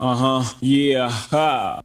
Uh huh. Yeah. Ha.